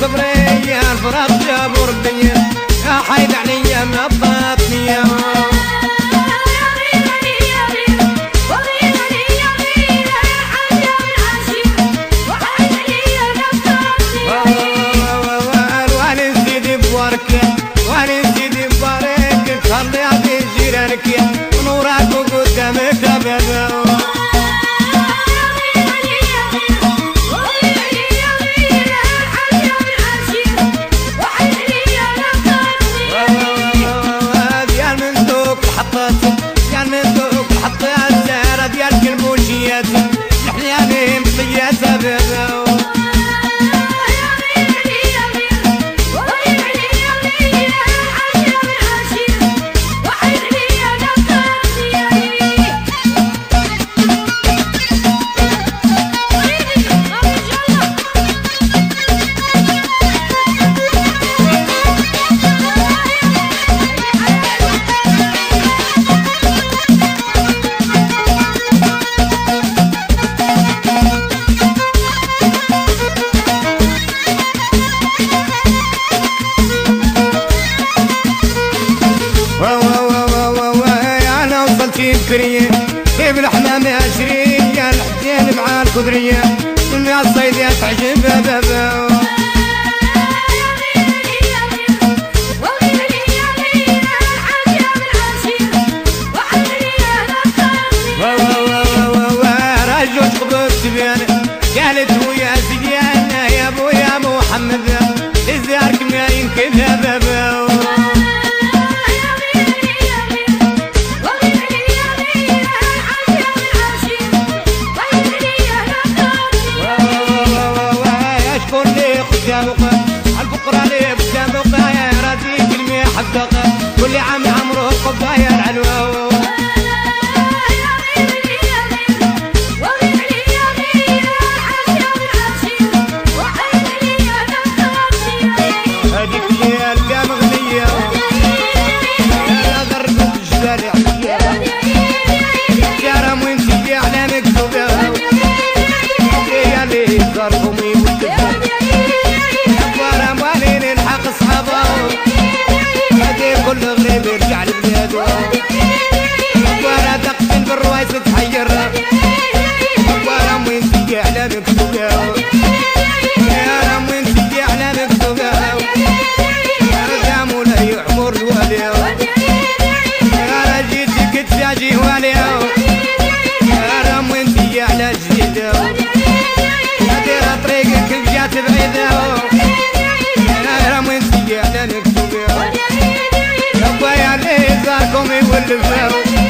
صبرية الفرط جاب ربي حيد عليا ما يا يا يا يا السكرية كيف الحمام عشرية الحسين مع الكدرية الناس صيدية تعجب بابا قالت ويا سجيان يا ابو يا محمد ازيارك ما ينكذب مولاي عمر الوالي يا جيتك تجاجي والي يا رام وين تجي على جديدة دير طريقك بجات بعيدة يا رام وين تجي على مكتوبة يا ابويا اللي زاركم يولفوا